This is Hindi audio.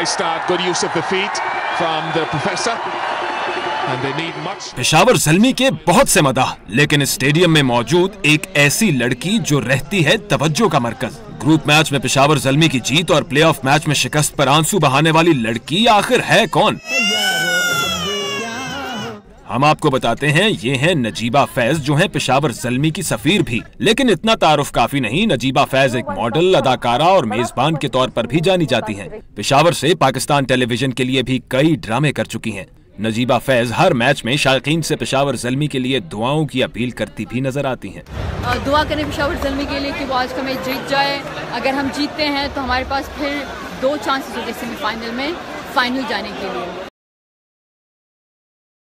good use of the feet from the professor. Peshawar Zalmi के बहुत से मदाह लेकिन स्टेडियम में मौजूद एक ऐसी लड़की जो रहती है तवज्जो का मरकज ग्रुप मैच में पेशावर जलमी की जीत और प्लेऑफ मैच में शिकस्त पर आँसू बहाने वाली लड़की आखिर है कौन हम आपको बताते हैं, ये हैं नजीबा फैज जो हैं पेशावर जलमी की सफीर भी। लेकिन इतना तारुफ काफ़ी नहीं, नजीबा फैज एक मॉडल, अदाकारा और मेजबान के तौर पर भी जानी जाती हैं। पेशावर से पाकिस्तान टेलीविज़न के लिए भी कई ड्रामे कर चुकी हैं। नजीबा फैज हर मैच में शायकीन से पेशावर जलमी के लिए दुआओं की अपील करती भी नज़र आती हैं। दुआ करें पेशावर जलमी के लिए कि वो आज का मैच जीत जाए। अगर हम जीतते हैं तो हमारे पास फिर दो चांसेस होते सेमीफाइनल में फाइनल जाने के लिए।